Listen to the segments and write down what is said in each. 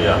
yeah.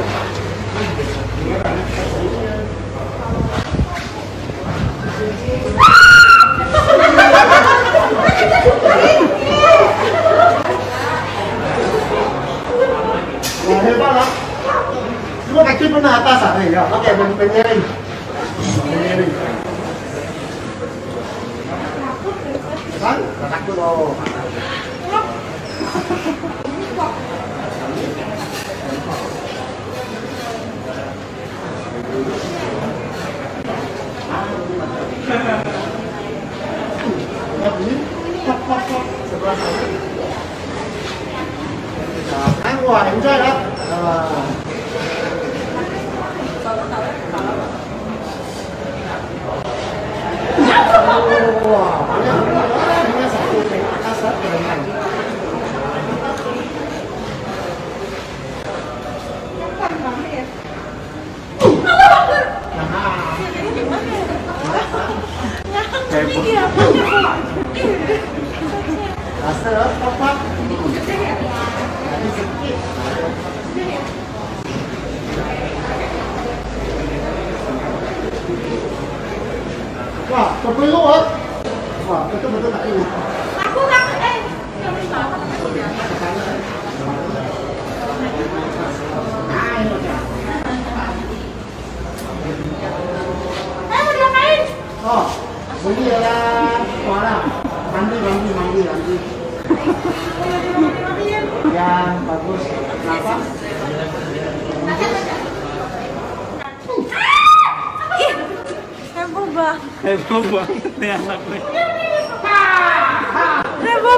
Wah, hebat lah. Cuma kaki ah. Ya, pakai. Kan? Tak takut loh. ăn hoài cũng chơi đó. Ờ. Wah, kepelu ah. Wah, betul-betul tak ini. Aku. Eh Mandi. Yang bagus. Kenapa? Heboh banget. Heboh banget nih. Heboh